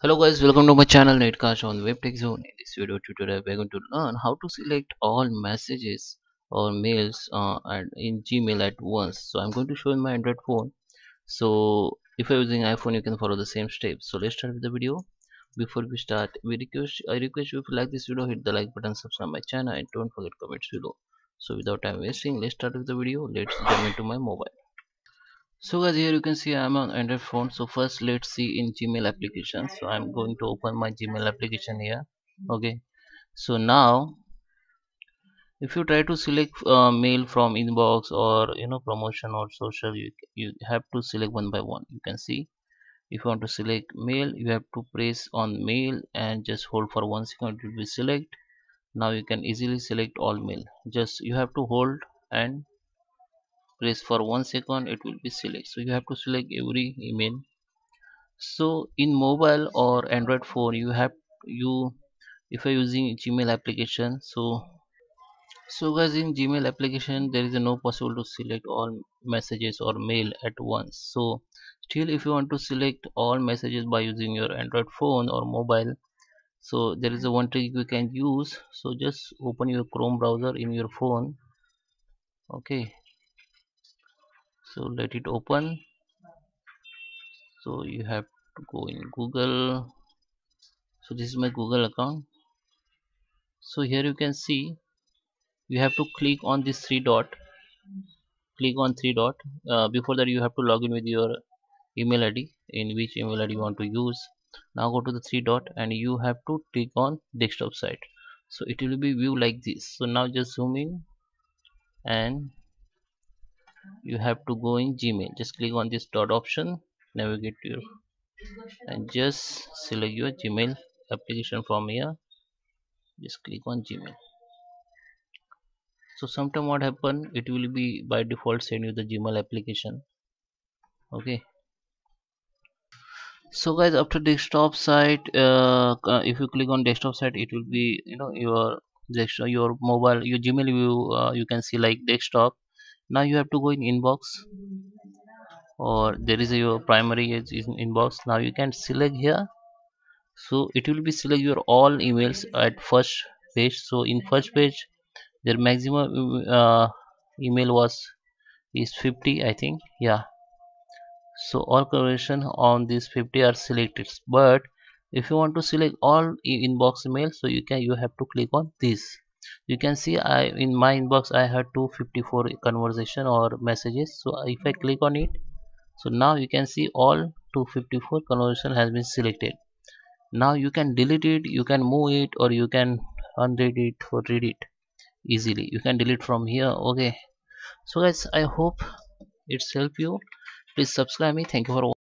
Hello guys, welcome to my channel Netcast on WebTech Zone. In this video tutorial, we're going to learn how to select all messages or mails uh, in Gmail at once. So I'm going to show in my Android phone. So if you're using iPhone, you can follow the same steps. So let's start with the video. Before we start, we request I request you if you like this video, hit the like button, subscribe my channel, and don't forget comments below. So without time wasting, let's start with the video. Let's jump into my mobile so guys here you can see i'm on android phone. So first let's see in gmail application. So i'm going to open my gmail application here. Okay. So now if you try to select uh, mail from inbox or you know promotion or social you, you have to select one by one. You can see if you want to select mail you have to press on mail and just hold for one second. It will be select. Now you can easily select all mail. Just you have to hold and press for one second it will be select. So you have to select every email. So in mobile or android phone you have you if you're using gmail application so so guys in gmail application there is no possible to select all messages or mail at once. So still if you want to select all messages by using your android phone or mobile so there is a one trick you can use. So just open your chrome browser in your phone. Okay so let it open. So you have to go in google. So this is my google account. So here you can see you have to click on this three dot. Click on three dot. Uh, before that you have to log in with your email id in which email id you want to use. Now go to the three dot and you have to click on desktop site. So it will be view like this. So now just zoom in and you have to go in gmail. Just click on this dot option navigate to your and just select your gmail application from here. Just click on gmail. So sometime what happen it will be by default send you the gmail application. Okay. So guys after desktop site uh, uh, if you click on desktop site it will be you know your your mobile your gmail view uh, you can see like desktop now you have to go in inbox. Or there is a, your primary is in inbox. Now you can select here. So it will be select your all emails at first page. So in first page their maximum uh, email was is 50 i think. Yeah. So all conversation on these 50 are selected. But if you want to select all inbox email so you can you have to click on this you can see i in my inbox i had 254 conversation or messages. So if i click on it so now you can see all 254 conversation has been selected. Now you can delete it you can move it or you can unread it or read it easily. You can delete from here okay. So guys i hope it's help you. Please subscribe me. Thank you for